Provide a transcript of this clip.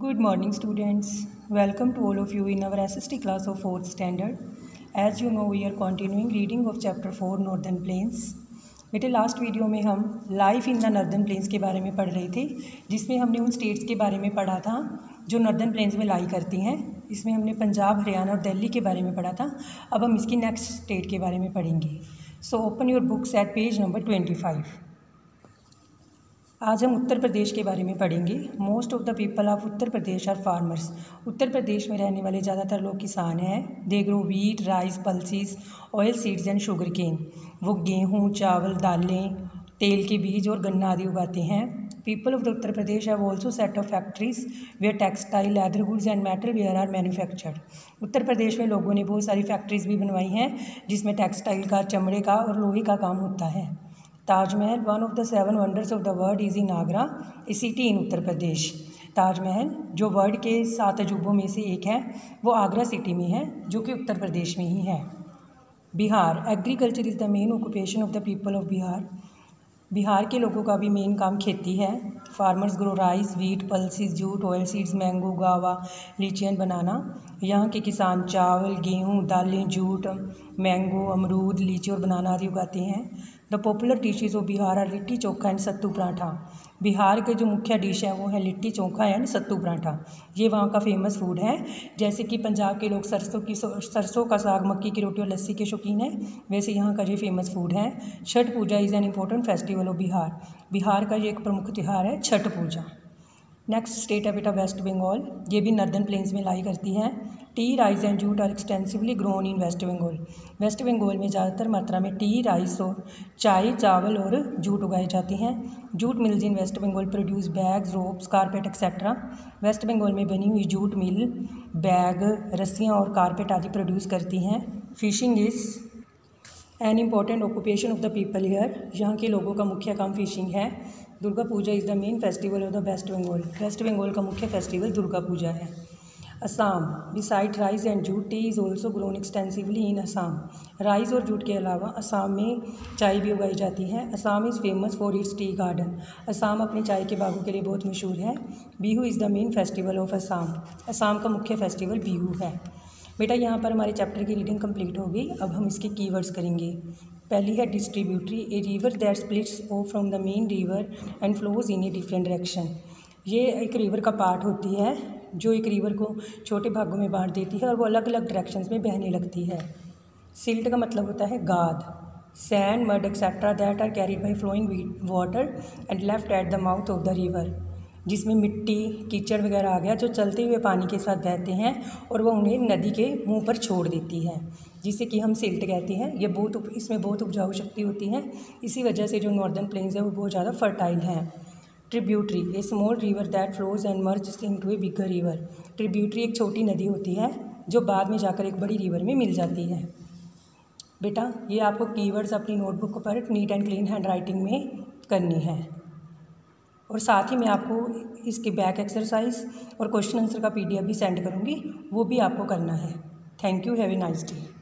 Good morning, students. Welcome to all of you in our SST class of 4th standard. As you know, we are continuing reading of chapter 4 Northern Plains. बेटे last video में हम life in the northern plains के बारे में पढ़ रहे थे, जिसमें हमने उन स्टेट्स के बारे में पढ़ा था, जो नर्दर्न प्लेन्स में लाई करती हैं इसमें हमने पंजाब, हरियाणा और दिल्ली के बारे में पढ़ा था अब हम इसकी नेक्स्ट स्टेट के बारे में पढ़ेंगे so open your books at page number twenty five आज हम उत्तर प्रदेश के बारे में पढ़ेंगे। Most of the people of Uttar Pradesh are farmers Uttar Pradesh में रहने वाले ज़्यादातर लोग किसान हैं। They grow wheat rice pulses oil seeds and sugar cane वो गेहूँ, चावल, दालें, तेल के बीज और गन्ना आदि उगाते हैं। People of the Uttar Pradesh have also set of factories where textile leather goods and metal ware are manufactured Uttar Pradesh में लोगों ने बहुत सारी फैक्ट्रीज भी बनवाई हैं, जिसमें टेक्सटाइल का, चमड़े का और लोहे का काम होता है। Taj Mahal one of the seven wonders of the world is in Agra a city in Uttar Pradesh Taj Mahal, जो वर्ल्ड के सात अजूबों में से एक है, वो आगरा सिटी में है, जो कि उत्तर प्रदेश में ही है। Bihar agriculture is the main occupation of the people of Bihar Bihar के लोगों का भी मेन काम खेती है। Farmers grow rice wheat pulses jute oil seeds mango guava lychees banana यहाँ के किसान चावल, गेहूँ, दालें जूट मैंगो अमरूद, लीची और बनाना आदि उगाते हैं। The popular dishes of Bihar are litti chokha and sattu paratha. Bihar के जो मुख्य डिश है, वो है लिट्टी चोखा एंड सत्तू पराठा। ये वहाँ का फ़ेमस फ़ूड है। जैसे कि पंजाब के लोग सरसों की सरसों का साग, मक्की की रोटी और लस्सी के शौकीन हैं, वैसे यहाँ का ये फ़ेमस फ़ूड है। Chhath Puja is an important festival of Bihar Bihar का ये एक प्रमुख त्यौहार है छठ पूजा। नेक्स्ट स्टेट है बेटा वेस्ट बंगाल ये भी नर्दर्न प्लेन्स में लाई करती हैं। Tea rice and jute are extensively grown in West Bengal West Bengal में ज़्यादातर मात्रा में टी राइस और चाय, चावल और जूट उगाए जाती हैं। Jute mills in West Bengal produce bags ropes carpet etcetera West Bengal में बनी हुई जूट मिल बैग, रस्सियाँ और कारपेट आदि प्रोड्यूस करती हैं। Fishing is an important occupation of the people here यहाँ के लोगों का मुख्य काम फिशिंग है। Durga Puja is the main festival of the West Bengal West Bengal का मुख्य फेस्टिवल दुर्गा पूजा है। Assam beside rice and jute tea is also grown extensively in Assam rice और जूट के अलावा असम में चाय भी उगाई जाती है। Assam is famous for its tea garden Assam अपने चाय के बागों के लिए बहुत मशहूर है। Bihu is the main festival of Assam Assam का मुख्य फेस्टिवल बिहू है। बेटा, यहाँ पर हमारे चैप्टर की रीडिंग कंप्लीट हो गई अब हम इसके कीवर्ड्स करेंगे। पहली है distributary a river that splits off from the main river and flows in a different direction ये एक रिवर का पार्ट होती है, जो एक रिवर को छोटे भागों में बांट देती है और वो अलग अलग डायरेक्शंस में बहने लगती है। सिल्ट का मतलब होता है गाद। Sand mud etcetera that are carried by flowing water and left at the mouth of the river जिसमें मिट्टी, कीचड़ वगैरह आ गया जो चलते हुए पानी के साथ बहते हैं और वह उन्हें नदी के मुँह पर छोड़ देती है, जिसे कि हम सिल्ट कहते हैं। ये बहुत इसमें बहुत उपजाऊ शक्ति होती है। इसी वजह से जो नॉर्दर्न प्लेन्स है, वो बहुत ज़्यादा फर्टाइल हैं। Tributary a small river that flows and merge into a bigger river tributary एक छोटी नदी होती है, जो बाद में जाकर एक बड़ी रिवर में मिल जाती है। बेटा, ये आपको कीवर्ड्स अपनी नोटबुक पर neat and clean handwriting में करनी है। और साथ ही मैं आपको इसकी बैक एक्सरसाइज और क्वेश्चन आंसर का पीडीएफ भी सेंड करूँगी, वो भी आपको करना है। Thank you have nice day